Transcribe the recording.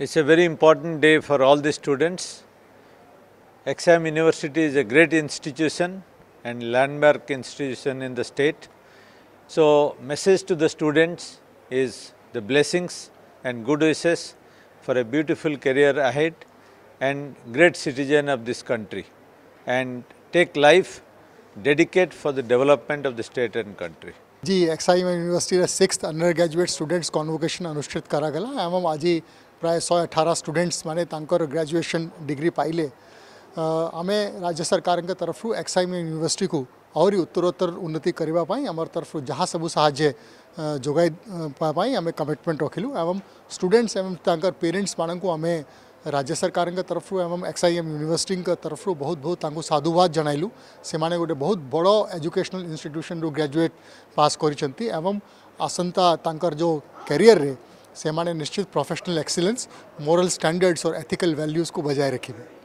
It's a very important day for all the students. XIM University is a great institution and landmark institution in the state. So, message to the students is the blessings and good wishes for a beautiful career ahead and great citizen of this country and take life dedicate for the development of the state and country. जी exine university sixth under students convocation अनुष्ठित करागला एवं आज প্রায় 118 students মানে তাকর graduation degree পাইলে আমি রাজ্য সরকার কা তরফু এক্সআইএম ইউনিভার্সিটি কো অরি উত্তরোত্তর উন্নতি করিবা পাই আমর তরফু যাহা সব সহায় যোগাই পাই আমি কমিটমেন্ট রাখিলু এবং স্টুডেন্টস এবং তাকর প্যারেন্টস মানক কো আমি রাজ্য সরকার কা তরফু এবং এক্সআইএম ইউনিভার্সিটি কা তরফু বহুত বহুত তাকো সাধুবাদ জানাইলু সে মানে গটে বহুত বড় এডুকেশনাল ইনস্টিটিউশন রো গ্রাজুয়েট পাস করিচন্তি এবং অসন্তা তাকর জো ক্যারিয়ার রে से निश्चित प्रोफेशनल एक्सीलेंस मॉरल स्टैंडर्ड्स और एथिकल वैल्यूज़ को बजाय रखी